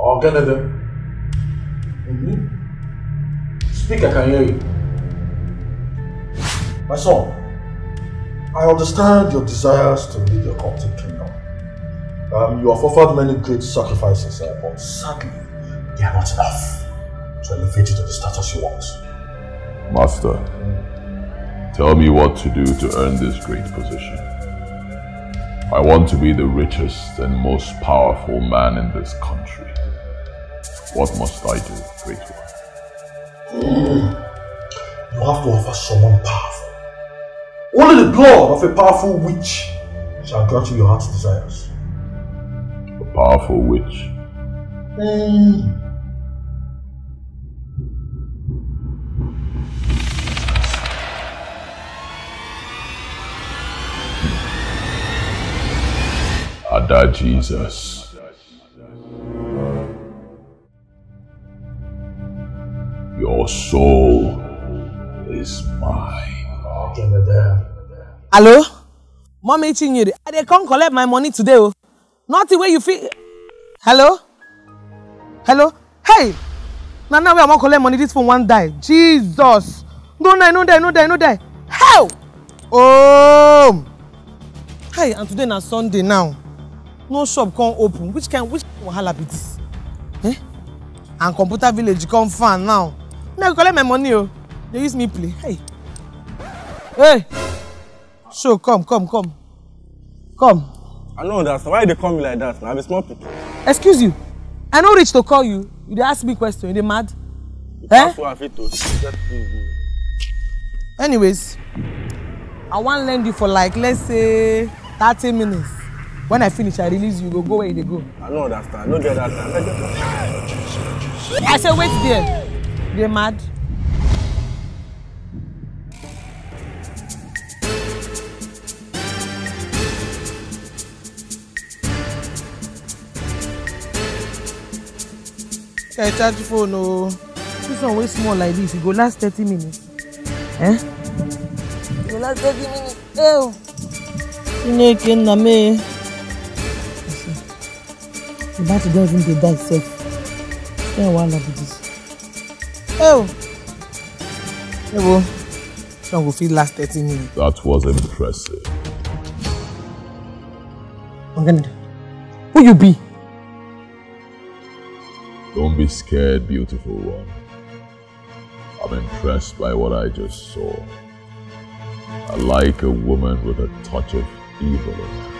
Oh, Canada. Mm-hmm. Speak, I can hear you. My son, I understand your desires to lead your Coptic kingdom. Um, you have offered many great sacrifices, uh, but sadly, they are not enough to elevate you to the status you want. Master, tell me what to do to earn this great position. I want to be the richest and most powerful man in this country. What must I do, great one? You have to offer someone powerful. Only the blood of a powerful witch shall grant you your heart's desires. A powerful witch. Mm. Ada Jesus. Soul is mine. Oh. Hello? Mommy Chinyere, I dey come collect my money today o. Nothing wey you fit. Hello? Hello? Hey! Na now wey I collect money, this phone wan die. Jesus! No die, no die, no die, no die. Hell! Oh! Hey, and today na Sunday now. No shop come open. Which kind which wahala be this? Eh? And computer village come fan now. Now collect my money o. Dey use me play. Hey! Hey! So come, come, come. Come. I no understand why dey call me like that na I be small pikin. Excuse you. I no reach to call you. You dey ask me question. You dey mad? Eh? You. Anyways, I wan lend you for like let's say thirty minutes. When I finish, I release you. Go go where you dey go. I no understand. I no get that. I I say wait there. Dey mad? Okay, charge phone o. This one wey small like this, e go last thirty minutes. Eh? E go last thirty minutes. Ew. Chineke nna m e. The battery don even dey die sef. Where wahala be this? Ew. Ewo. This one go fit last thirty minutes. That was impressive. Oganide, who you be? Don't be scared, beautiful one. I'm impressed by what I just saw. I like a woman with a touch of evil in her.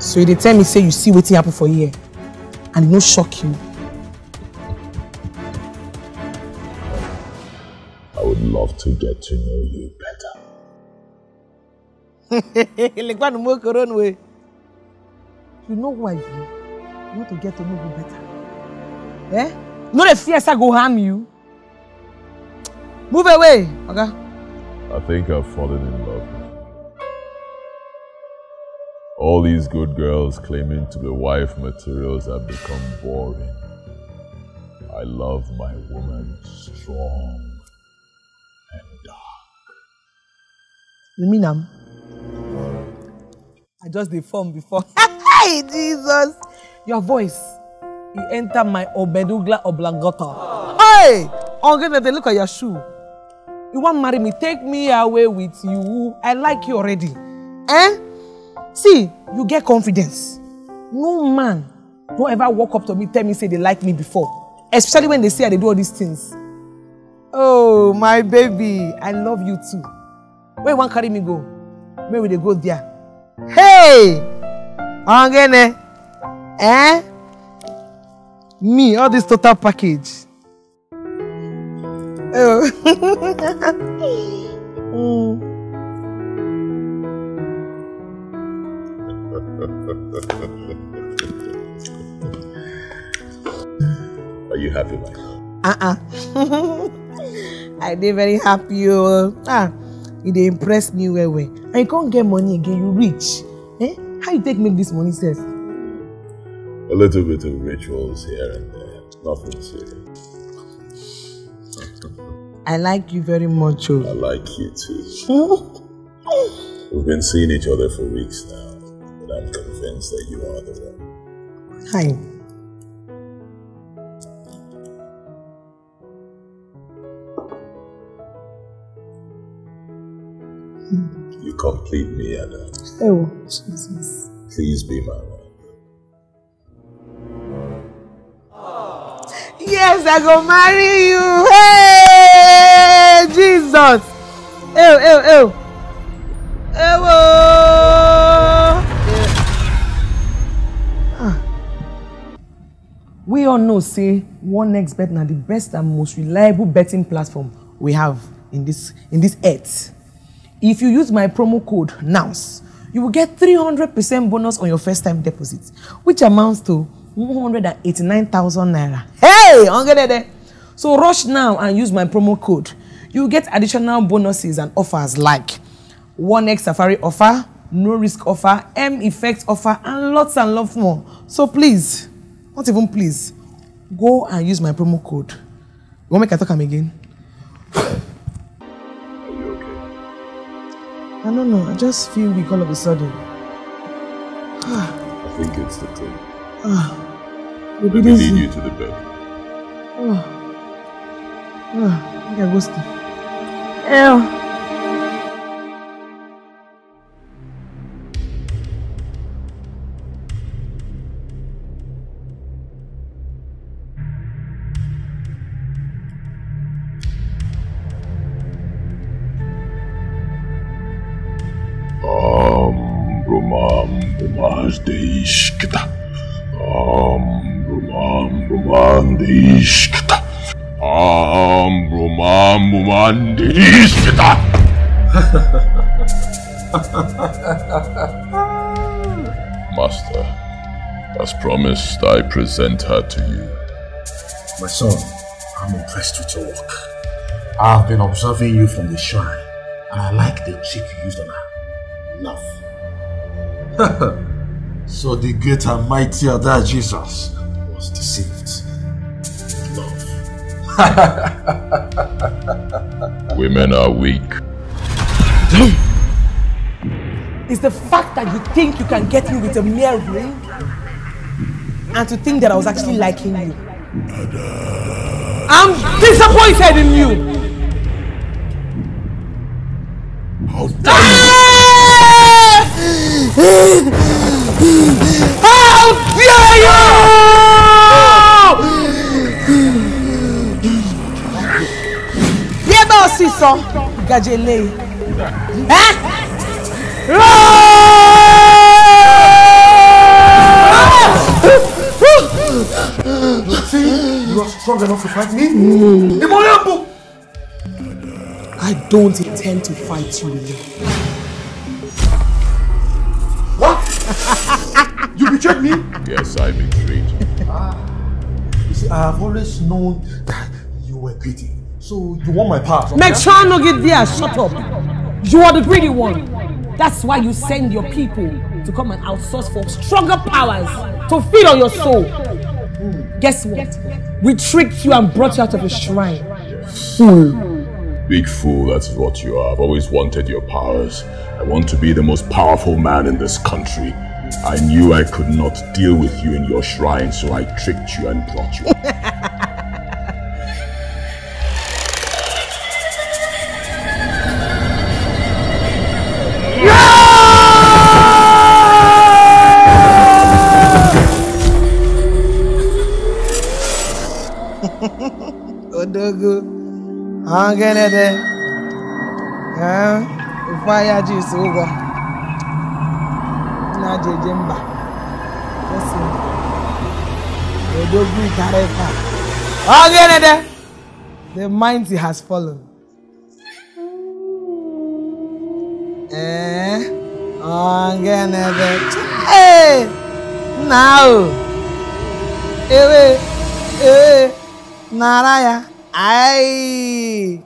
So you dey tell me say you see wetin happen for here and e no shock you? To get to know you better. Lekwanu mo koron we. You know who I be? You want to get to know you better. Eh? No dey fear say I go harm you. Move away, okay? I think I've fallen in love with you. All these good girls claiming to be wife materials have become boring. I love my woman strong dark. You mean am? I just dey form before. Hey, Jesus! Your voice, e enter my obedugla oblongata. Hey! Oganede, look at your shoe. You wan marry me? Take me away with you. I like you already. Eh? See, you get confidence. No man don ever walk up to me tell me say they like me before. Especially when they say I dey do all these things. Oh, my baby, I love you too. Where you wan carry me go? We dey go there. Hey! Ongene. Eh? Me, all this total package. Oh. mm. Are you happy, my? Uh-uh. I dey very happy o. Ah, e dey impress me well well. And you come get money again, you rich. Eh? How you take make this money sef? A little bit of rituals here and there. Nothing serious. I like you very much o. I like you too. We've been seeing each other for weeks now, but I'm convinced that you are the one. Hi. You complete me, Anna. Oh, Jesus. Please be my wife. Yes, I go marry you. Hey, Jesus. Ew, ew, ew. Ew. Ah. We all know, say, 1xBet na the best and most reliable betting platform we have in this in this earth. If you use my promo code NOUS, you will get 300% bonus on your first time deposit, which amounts to 189,000 naira. Hey, Ongedede! So rush now and use my promo code. You get additional bonuses and offers like 1x Safari offer, no risk offer, M effect offer, and lots and lots more. So please, not even please, go and use my promo code. You want make I talk am again? I don't know. I just feel weak all of a sudden. Ah. I think it's the thing. Baby, Let me lead you to the bed. Ah, ah. I gotta go sleep. Ew. Brumaz Deishkita. Um, Brumam, Brumam Deishkita. Um, Brumam. Master, as promised, I present her to you. My son, I'm impressed with your work. I've been observing you from the shrine, and I like the trick you used on her. Love. so the great and mighty Ada Jesus was deceived. Love. Women are weak. It's the fact that you think you can get me with a mere ring and to think that I was actually liking you. I'm disappointed in you. How Ah! How dare you! Bí ẹ bá ọ sì sọ, gàjè lè. See, you are strong enough to fight me? Imoriambo! I don't intend to fight you betrayed me? Yes, I betrayed you. You see, I have always known that you were greedy. So you want my power? from Make here? sure no get there, shut up. You are the greedy one. That's why you send your people to come and outsource for stronger powers to feed on your soul. Guess what? We tricked you and brought you out of the shrine. Big fool, that's what you are. I've always wanted your powers. I want to be the most powerful man in this country. I knew I could not deal with you in your shrine, so I tricked you and brought you. Odogo. Angelede. Eh? Ifeanya ji isi ụgwọ. agye mba ɛsi ɛdogu the mighty has fallen. Ɛɛ ɔge ne dɛ kyee naa o. Ewe ewe nara ya. Ayi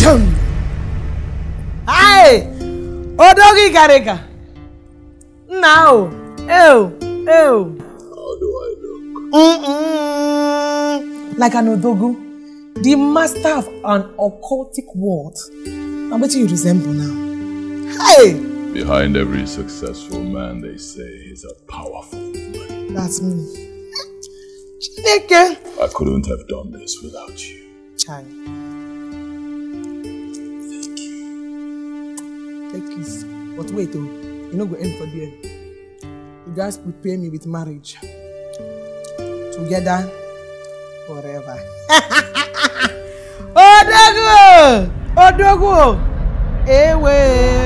jam ayi odogu ikareka. Nna o ew ew How do I look? Mm-mm. like an odogu the master of an occultic world na wetin you resemble now hey Behind every successful man, they say, is a powerful woman. That's me. Chineke. I couldn't have done this without you. Chai. Take kiss. But wait, oh, you no go end for there. You guys prepare me with marriage. Together forever. Odogo! Odogo! Ewe!